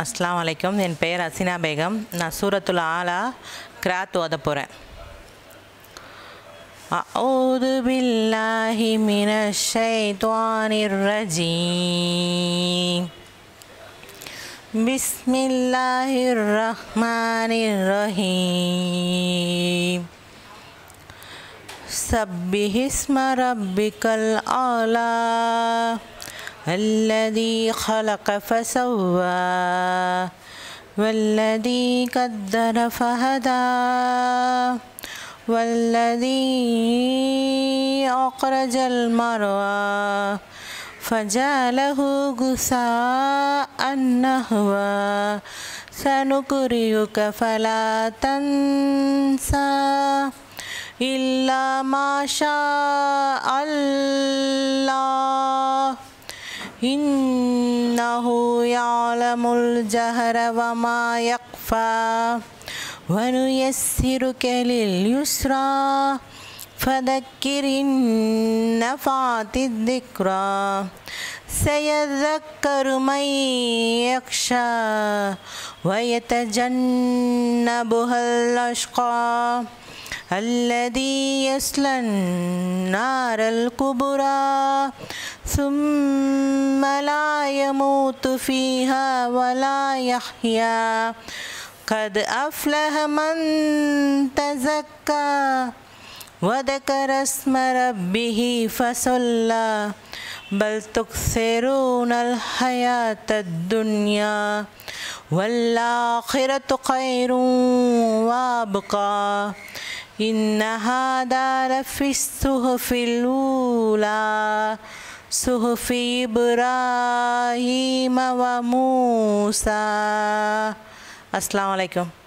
அஸ்லாம் வலைக்கம் என் பெயர் அசினா பேகம் நான் சூரத்துல் ஆலா கிராத் ஓத போகிறேன் أعوذ بالله من الشيطان الرجيم بسم الله الرحمن الرحيم سبح اسم ربك الأعلى الذي خلق فسوى والذي قدر فهدى والذي أخرج المرعى فجعله غثاء نحوا سنقرئك فلا تنسى إلا ما شاء إنه يعلم الجهر وما يخفى ونيسرك لليسرى فذكر إن الذكرى سيذكر من يخشى ويتجنبها الأشقى الذي يصلى النار الكبرى ثم لا يموت فيها ولا يحيا. قد أفلح من تزكى وذكر اسم ربه فصلى. بل تكثرون الحياة الدنيا والآخرة خير وأبقى. إن هذا لفي الصحف الأولى صحف إبراهيم وموسى. السلام عليكم.